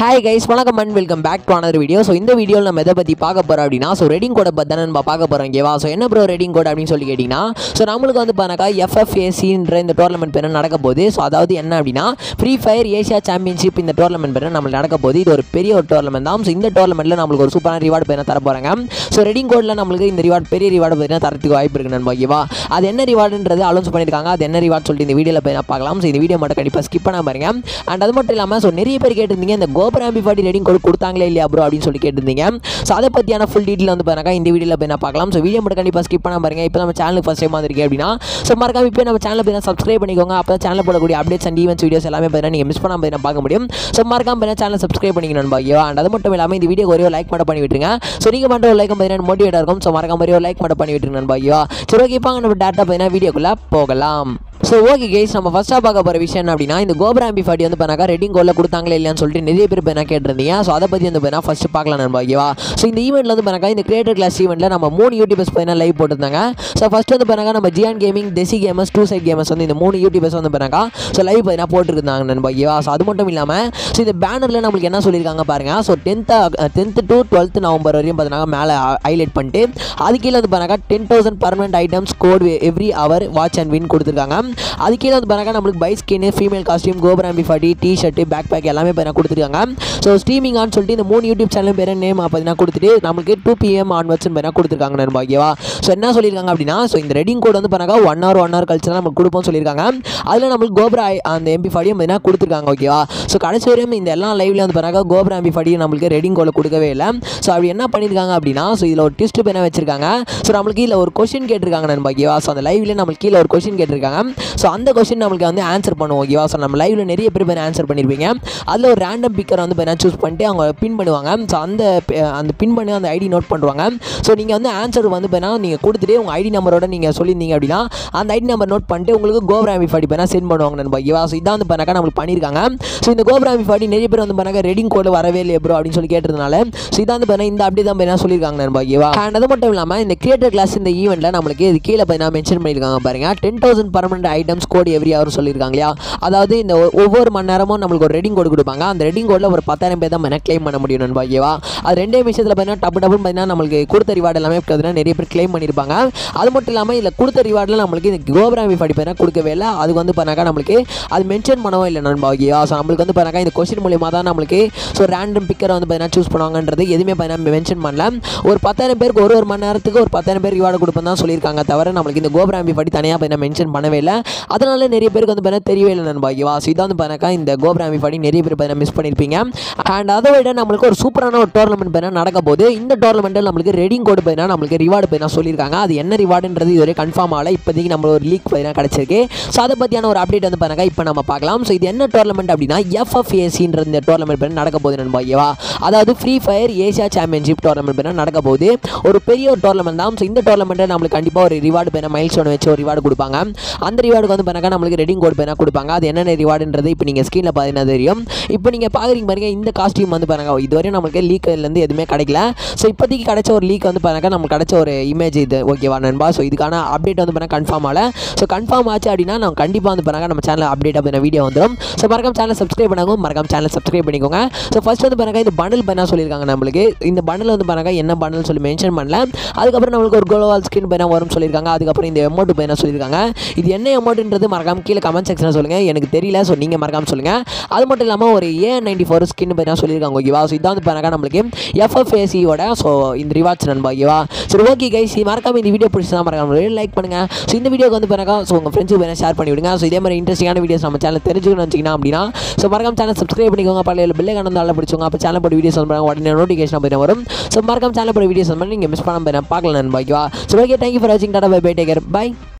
Hi guys வணக்கம் and welcome back to another video so இந்த வீடியோவில் நம்ம எதை பற்றி பார்க்க போகிறோம் அப்படின்னா ஸோ ரெடிங் கோடை பற்றி தானே நம்ம பார்க்க போகிறோம் ஓகேவா ஸோ என்ன ப்ரோ ரெடிங் கோட் அப்படின்னு சொல்லி கேட்டிங்கன்னா ஸோ நம்மளுக்கு வந்து பார்த்தாக்கா எஃப்எஃப்ஏசின்ற இந்த டோர்னமெண்ட் பேர் நடக்க போகுது? ஸோ அதாவது என்ன அப்படின்னா ஃப்ரீ ஃபயர் ஏஷியா சாம்பியன்ஷிப் இந்த டோர்னமெண்ட் பேர் நம்மளுக்கு நடக்க போகுது? இது ஒரு பெரிய ஒரு டோர்னமெண்ட் தான். ஸோ இந்த டோர்னமெண்ட்டில் நம்மளுக்கு ஒரு சூப்பரான ரிவார்டு பேர் தர போகிறாங்க ஸோ ரெடிங் கோடில் நம்மளுக்கு இந்த ரிவார்டு பெரிய ரிவார்டு பார்த்தீங்கன்னா தரத்துக்கு வாய்ப்பு இருக்கு நம்ம ஓகேவா அது என்ன ரிவார்டுன்றது அலௌன்ஸ் பண்ணியிருக்காங்க. அது என்ன ரிவார்டு சொல்லிட்டு இந்த வீடியோவில் போய் பார்க்கலாம். ஸோ இந்த வீடியோ மட்டும் கண்டிப்பாக ஸ்கிப் பண்ண பாருங்க அண்ட் அது மட்டும் இல்லாமல் ஸோ நிறைய பேர் கேட்டிருந்தீங்க இந்த கோபர் ஆம்பிஃபாட்டி ரேட்டிங் கொடு கொடுத்தாங்களே இல்லையா ப்ரோ அப்படின்னு சொல்லி கேட்டிருந்தீங்க. ஸோ அதை பற்றியான ஃபுல் டீட்டெயில் வந்து பாருங்க. இந்த வீடியோவில் போய் நான் பார்க்கலாம். ஸோ வீடியோ மட்டும் கண்டிப்பாக ஸ்கிப் பண்ணாம பாருங்க. இப்போ நம்ம சேனலுக்கு ஃபஸ்ட் டைம் வந்திருக்கேன் அப்படின்னா. ஸோ மறக்காம இப்போ நம்ம சேனல் போய் சப்ஸ்கிரைப் பண்ணிக்கோங்க. அப்போ தான் சேனல் போடக்கூடிய அப்டேட்ஸ் அண்ட் ஈவெண்ட்ஸ் வீடியோஸ் எல்லாமே பார்த்தீங்கன்னா நீங்கள் மிஸ் பண்ணாமல் போய் பார்க்க முடியும். ஸோ மறக்காம போய் சேனல் சப்ஸ்கிரைப் பண்ணிக்கணும் பாக்கியோ அண்ட் அது மட்டும் இல்லாமல் இந்த வீடியோ ஒரே லைக் மட்டும் பண்ணி விட்டுருங்க. ஸோ நீங்கள் பண்ணுற ஒரு லைக் பார்த்தீங்கன்னா மோட்டிவேட்டாக இருக்கும் ஸோ மறக்காம ஒரே லைக் மட்டும் பண்ணி விட்டுருங்க பாக்கியோ சரி ஓகே இப்போ நம்ம டேட்டா பார்த்தீங்கன்னா வீடியோக்குள்ளே போகலாம். ஸோ ஓகே கேஸ் நம்ம ஃபஸ்ட்டாக பார்க்க போகிற விஷயம் என்ன அப்படின்னா இந்த கோபராம்பி ஃபாட்டி வந்து பண்ணாக்கா ரெட்டிங் கோலில் கொடுத்தாங்களே இல்லையான்னு சொல்லிட்டு நிறைய பேர் பேர் கேட்டிருந்தீங்க? ஸோ அதை பற்றி வந்து பேனா ஃபஸ்ட்டு பார்க்கலாம் நண்பா ஓகேவா ஸோ இந்த ஈவெண்ட்டில் வந்து பண்ணாக்கா இந்த கிரியேட்டர் கிளாஸ் ஈவெண்ட்டில் நம்ம மூணு யூடியூபர்ஸ் பார்த்தீங்கன்னா லைவ் போட்டிருந்தாங்க? ஸோ ஃபஸ்ட் வந்து பண்ணாக்கா நம்ம Gyan gaming Desi gamers two side gamers வந்து இந்த மூணு யூடியூபர்ஸ் வந்து பண்ணாக்கா ஸோ லைவ் பார்த்தீங்கன்னா போட்டுருந்தாங்க நண்பா ஓகேவா ஸோ அது மட்டும் இல்லாமல் ஸோ இந்த பேனரில் நம்மளுக்கு என்ன சொல்லியிருக்காங்க பாருங்க so tenth tenth to twelfth November வரையும் பார்த்தீங்கன்னா மேலே ஹைலைட் பண்ணிட்டு அது கீழே வந்து பண்ணாக்கா ten thousand permanent items code every hour watch and win கொடுத்துருக்காங்க. அதுக்கு கீழே வந்து பாருங்க நம்மளுக்கு பை ஸ்கின் ஃபீமேல் காஸ்டியூம் கோபுரம் forty T shirt backpack எல்லாமே பார்த்தீங்கன்னா கொடுத்துருக்காங்க. ஸோ ஸ்ட்ரீமிங்கான்னு சொல்லிட்டு இந்த மூணு யூடியூப் சேனல் பேர் நேம் பார்த்தீங்கன்னா கொடுத்துட்டு நம்மளுக்கு டூ பிஎம் ஆன்வர்ட்ஸ் பார்த்தீங்கன்னா கொடுத்துருக்காங்க நண்பா ஓகேவா ஸோ என்ன சொல்லியிருக்காங்க அப்படின்னா ஸோ இந்த ரெடிங் கோட் வந்து பாருங்க ஒன் ஹவர் ஒன் ஹவர் கழிச்சு நம்மளுக்கு கொடுப்போம் கொடுப்போம்னு சொல்லியிருக்காங்க. அதில் நம்மளுக்கு கோபரா அந்த எம்பி ஃபாடியும் பார்த்தீங்கன்னா கொடுத்துருக்காங்க ஓகேவா ஸோ கடைசி வரையும் இந்த எல்லா லைவ்ல வந்து பாருங்க கோபரா எம்பி ஃபாடியும் நம்மளுக்கு ரெடிங் கோடில் கொடுக்கவே இல்லை. ஸோ அப்படி என்ன பண்ணியிருக்காங்க அப்படின்னா ஸோ இதில் ஒரு டிஸ்ட் பேனா வச்சிருக்காங்க. ஸோ நம்மளுக்கு இதில் ஒரு கொஷின் கேட்டிருக்காங்க நண்பா ஓகேவா ஸோ அந்த லைவ்ல நம்மளுக்கு கீழே ஒரு கொஷின் கேட்டிருக்காங்க. ஸோ அந்த கொஸ்டின் நம்மளுக்கு வந்து ஆன்சர் பண்ணுவோம் ஓகேவா ஸோ நம்ம லைவ்ல நிறைய பேர் பேர் ஆன்சர் பண்ணியிருப்பீங்க அதில் ஒரு ரேண்டம் பிக்கர் வந்து பேர் சூஸ் பண்ணிட்டு அவங்க பின் பண்ணுவாங்க. ஸோ அந்த அந்த பின் பண்ணி அந்த ஐடி நோட் பண்ணுவாங்க. ஸோ நீங்கள் வந்து ஆன்சர் வந்து பார்த்தீங்கன்னா நீங்கள் கொடுத்துட்டு உங்கள் ஐடி நம்பரோட நீங்கள் சொல்லியிருந்தீங்க அப்படின்னா அந்த ஐடி நம்பர் நோட் பண்ணிட்டு உங்களுக்கு கோபராமி ஃபாடி பேனா சென்ட் பண்ணுவாங்க நண்பா. ஓகேவா ஸோ இதான் வந்து பண்ணாக்கா நம்மளுக்கு பண்ணியிருக்காங்க. ஸோ இந்த கோபராமி ஃபாடி நிறைய பேர் வந்து பண்ணாக்க ரெடிங் கோடு வரவே இல்லை ப்ரோ அப்படின்னு சொல்லி கேட்டதுனால ஸோ இதான் வந்து பார்த்தீங்கன்னா இந்த அப்படி தான் பேனா சொல்லியிருக்காங்க நண்பா. ஓகேவா அண்ட் அது மட்டும் இல்லாமல் இந்த கிரியேட்டர் கிளாஸ் இந்த ஈவெண்ட்டில் நம்மளுக்கு இது கீழே பார்த்தீங்கன்னா மென்ஷன் பண்ணியிருக்காங்க பாருங்க. Ten thousand permanent items code every hour சொல்லியிருக்காங்க இல்லையா? அதாவது இந்த ஒவ்வொரு மணி நேரமும் நம்மளுக்கு ஒரு ரெடிங் கோடு கொடுப்பாங்க. அந்த ரெடிங் கோடில் ஒரு பத்தாயிரம் பேர் தான் பண்ண க்ளைம் பண்ண முடியும் நண்பா ஓகேவா? அது ரெண்டே விஷயத்தில் பார்த்தீங்கன்னா டப்பு டப்புன்னு பார்த்தீங்கன்னா நம்மளுக்கு கொடுத்த ரிவார்டு எல்லாமே பார்த்தீங்கன்னா நிறைய பேர் க்ளைம் பண்ணியிருப்பாங்க. அது மட்டும் இல்லாமல் இதில் கொடுத்த ரிவார்டில் நம்மளுக்கு இந்த கோபராமி படி பார்த்தீங்கன்னா கொடுக்கவே இல்லை. அது வந்து பண்ணாக்கா நம்மளுக்கு அது மென்ஷன் பண்ணவும் இல்லை நண்பா ஓகேவா? ஸோ நம்மளுக்கு வந்து பண்ணாக்கா இந்த கொஸ்டின் மூலியமாக தான் நம்மளுக்கு ஸோ ரேண்டம் பிக்கரை வந்து பார்த்தீங்கன்னா சூஸ் பண்ணுவாங்கன்றது எதுவுமே பார்த்தீங்கன்னா மென்ஷன் பண்ணல. ஒரு பத்தாயிரம் பேருக்கு ஒரு ஒரு மணி நேரத்துக்கு ஒரு பத்தாயிரம் பேர் ரிவார்டு கொடுப்பேன் தான் சொல்லியிருக்காங்க தவிர நம்மளுக்கு இந்த கோபராம்பி படி தனியாக பார்த்தீங்கன்னா மென்ஷன் பண்ணவே இல்லை. அதனால நிறைய பேருக்கு வந்து பார்த்தீங்கன்னா தெரியவே இல்லை நண்பா. ஸோ இதான் வந்து பார்த்தீங்கன்னா இந்த கோபுராமி படி நிறைய பேர் பார்த்தீங்கன்னா மிஸ் பண்ணியிருப்பீங்க அண்ட் அதை விட நம்மளுக்கு ஒரு சூப்பரான ஒரு டோர்னமெண்ட் பார்த்தீங்கன்னா நடக்க போது இந்த டோர்னமெண்ட்டில் நம்மளுக்கு ரெடிங் கோடு பார்த்தீங்கன்னா நம்மளுக்கு ரிவார்டு பார்த்தீங்கன்னா சொல்லியிருக்காங்க. அது என்ன ரிவார்டுன்றது இதுவரை கன்ஃபார்ம் ஆகலை. இப்போதைக்கு நம்ம ஒரு லீக் பார்த்தீங்கன்னா கிடச்சிருக்கு. ஸோ அதை பற்றியான ஒரு அப்டேட் வந்து பாருங்க இப்போ நம்ம பார்க்கலாம். ஸோ இது என்ன டோர்னமெண்ட் அப்படின்னா எஃப்எஃப்ஏசின்ற இந்த டோர்னமெண்ட் பார்த்தீங்கன்னா நடக்க போகுது நண்பா. அதாவது free fire Asia championship tournament பார்த்தீங்கன்னா நடக்க போகுது. ஒரு பெரிய ஒரு டோர்னமெண்ட் தான். ஸோ இந்த டோர்னமெண்ட்டில் நம்மளுக்கு கண்டிப்பாக ஒரு ரிவார்டு பேர் மைல் ஸ்டோன் வச்சு ஒரு ரிவார்டு கொடுப்பாங்க. அந்த ரிவார்டுக்கு வந்து பாருங்க நம்மளுக்கு ரெடிங் கோட் பேனா கொடுப்பாங்க. அது என்னென்ன ரிவார்டுன்றது இப்போ நீங்கள் ஸ்க்ரீனில் பார்த்தீங்கன்னா தெரியும். இப்போ நீங்கள் பார்க்குறீங்க பாருங்கள் இந்த காஸ்டியூம் வந்து பாருங்க இதுவரையும் நமக்கு லீக்லேருந்து எதுவுமே கிடைக்கல. ஸோ இப்போதைக்கு கிடைச்ச ஒரு லீக் வந்து பாருங்க நம்ம கிடைச்ச ஒரு இமேஜ் இது. ஓகேவா நண்பா? ஸோ இதுக்கான அப்டேட் வந்து பாருங்க கன்ஃபார்ம் ஆகல ஸோ கன்ஃபார்ம் ஆச்சு அப்படின்னா நம்ம கண்டிப்பாக வந்து பாருங்க நம்ம சேனல் அப்டேட் அப்படின வீடியோ வந்துடும் ஸோ மறக்காம சேனல் சப்ஸ்கிரைப் பண்ணாங்க மறக்காம சேனல் சப்ஸ்கிரைப் பண்ணிக்கோங்க. ஸோ ஃபஸ்ட் வந்து பாருங்கள் இந்த பண்டில் பண்ண சொல்லியிருக்காங்க நம்மளுக்கு. இந்த பண்டில் வந்து பாருங்க என்ன பண்டில் சொல்லி மென்ஷன் பண்ணல. அதுக்கப்புறம் நம்மளுக்கு ஒரு குளோவால் ஸ்கின் பேனா வரும் சொல்லியிருக்காங்க. அதுக்கப்புறம் இந்த எமௌண்ட் பேனா சொல்லியிருக்காங்க. இது என்ன அமௌண்ட்டுன்றது மறக்காம கீழே கமெண்ட் செக்ஷனில் சொல்லுங்கள் எனக்கு தெரியல ஸோ நீங்கள் மறக்காமல் சொல்லுங்கள் அது மட்டும் இல்லாமல் ஒரு ஏ நைன்டி ஃபோர் ஸ்கின் பேனா சொல்லியிருக்காங்க ஓகேவா ஸோ இதான் வந்து பாருங்க நம்மளுக்கு எஃப்எஃப்ஏசியோட ஸோ இந்த ரிவார்ட்ஸ் நண்பா ஓகேவா சரி ஓகே கைஸ் மறக்காம இந்த வீடியோ பிடிச்சா மறக்காம லைக் பண்ணுங்க. ஸோ இந்த வீடியோக்கு வந்து பாருங்க ஸோ உங்கள் ஃப்ரெண்ட்ஸுக்கு வேணால் ஷேர் பண்ணி விடுங்க. ஸோ இதே மாதிரி இன்ட்ரெஸ்டிங்கான வீடியோஸ் நம்ம சேனல் தெரிஞ்சுக்கணும்னு வச்சிங்கன்னா அப்படின்னா ஸோ மறக்காம சேனல் சப்ஸ்கிரைப் பண்ணிக்கோங்க. பழைய பில்லை கணந்தால பிடிச்சவங்க அப்போ சேனல் போட்டு வீடியோஸ் வந்து உடனே நோட்டிஃபிகேஷன் போய் வரும். ஸோ மறக்காம சேனல் போட்டு வீடியோஸ் வந்து நீங்கள் மிஸ் பண்ணாமல் பார்க்கலாம் நண்பா ஓகேவா ஸோ ஓகே தேங்க்யூ ஃபார் வாட்சிங் Tata bye bye take care bye